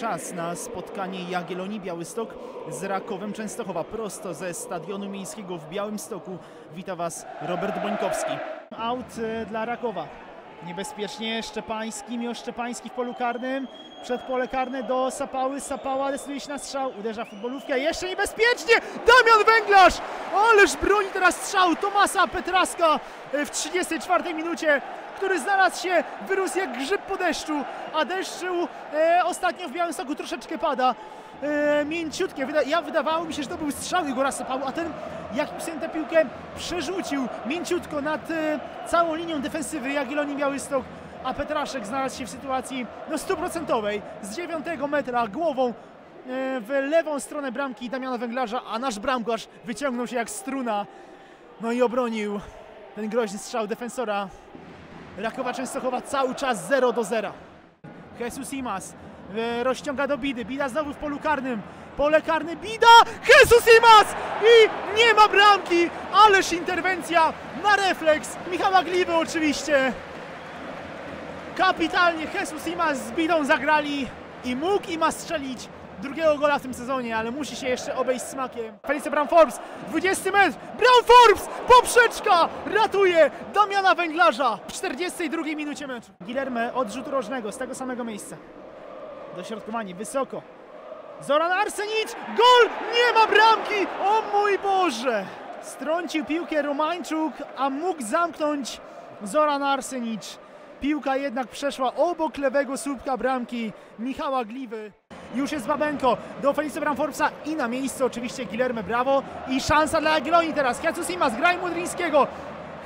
czas na spotkanie Jagiellonii Białystok z Rakowem Częstochowa. Prosto ze Stadionu Miejskiego w Białymstoku wita Was Robert Bońkowski. Aut e, dla Rakowa. Niebezpiecznie Szczepański, Miłosz Szczepański w polu karnym. Przed pole karne do Sapały. Sapała decyduje się na strzał. Uderza futbolówkę. Jeszcze niebezpiecznie! Damian Węglarz! Ależ broni teraz strzał Tomasa Petraska w 34 minucie który znalazł się, wyrósł jak grzyb po deszczu, a deszczu e, ostatnio w Białymstoku troszeczkę pada. E, mięciutkie, Wyda ja wydawało mi się, że to był strzał Igora Sapału, a ten jak sobie tę piłkę przerzucił mięciutko nad e, całą linią defensywy Jagiellonii Białystok, a Petraszek znalazł się w sytuacji no stuprocentowej, z 9 metra głową e, w lewą stronę bramki Damiana Węglarza, a nasz bramkarz wyciągnął się jak struna, no i obronił ten groźny strzał defensora Rakowa Częstochowa cały czas 0 do 0. Jesus Imas rozciąga do Bidy. Bida znowu w polu karnym. Pole karne Bida! Jesus Imas! I nie ma bramki! Ależ interwencja na refleks. Michała Gliwy oczywiście. Kapitalnie Jesus Imas z Bidą zagrali i mógł Imas strzelić drugiego gola w tym sezonie, ale musi się jeszcze obejść smakiem. Felice Brown Forbes, 20 metr, Brown Forbes, poprzeczka, ratuje Damiana Węglarza w 42 minucie meczu. Guilherme odrzut rożnego z tego samego miejsca. Dośrodkowanie wysoko. Zoran Arsenic, gol, nie ma bramki, o mój Boże! Strącił piłkę Romańczuk, a mógł zamknąć Zoran Arsenic. Piłka jednak przeszła obok lewego słupka bramki Michała Gliwy. Już jest Babenko do Felice Bramforsa i na miejscu oczywiście Guilherme Bravo i szansa dla Jagiellonii teraz. Jesus Imas, graj Mudryńskiego.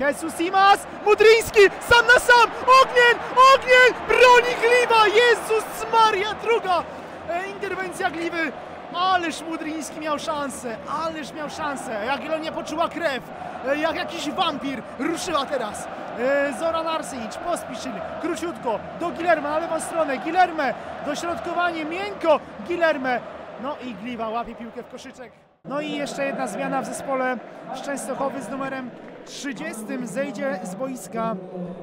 Jesus Imas, Mudryński, sam na sam, Ognien, Ognien, broni Gliwa, Jezus Maria, druga e, interwencja Gliwy. Ależ Mudryński miał szansę, ależ miał szansę. Jagiellonia poczuła krew, e, jak jakiś wampir ruszyła teraz. E, Zoran Arsenic, pospieszył, króciutko, do Gilerme na lewą stronę, Gilerme, dośrodkowanie, miękko, Gilerme, no i Gliwa łapie piłkę w koszyczek. No i jeszcze jedna zmiana w zespole z Częstochowy z numerem 30 zejdzie z boiska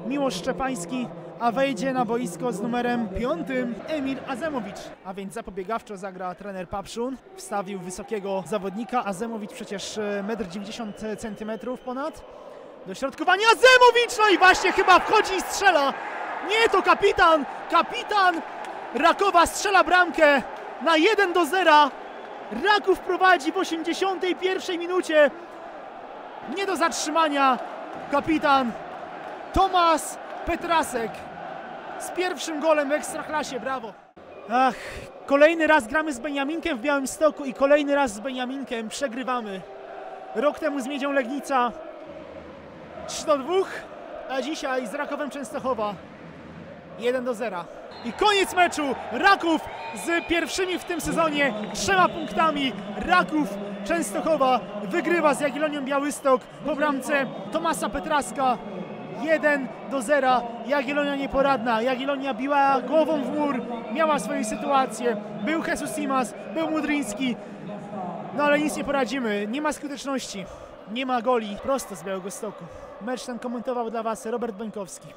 Miłosz Szczepański, a wejdzie na boisko z numerem 5 Emir Azemowicz. A więc zapobiegawczo zagra trener Papszun, wstawił wysokiego zawodnika, Azemowicz przecież e, 1,90 cm ponad. Dośrodkowanie Azemowicz, no i właśnie chyba wchodzi i strzela. Nie, to kapitan, kapitan Rakowa strzela bramkę na 1 do 0. Raków prowadzi w 81 minucie. Nie do zatrzymania kapitan Tomasz Petrasek z pierwszym golem w Ekstraklasie, brawo. Ach, kolejny raz gramy z Beniaminkiem w Białymstoku i kolejny raz z Beniaminkiem przegrywamy. Rok temu z Miedzią Legnica 3 do 2, a dzisiaj z Rakowem Częstochowa 1 do 0. I koniec meczu. Raków z pierwszymi w tym sezonie trzema punktami. Raków Częstochowa wygrywa z Jagiellonią Białystok po bramce Tomasa Petraska. 1 do 0. Jagiellonia nieporadna. Jagiellonia biła głową w mur, miała swoje sytuacje. Był Jesus Simas, był Mudryński. No ale nic nie poradzimy. Nie ma skuteczności. Nie ma goli. Prosto z Białegostoku. Mecz ten komentował dla Was Robert Bańkowski.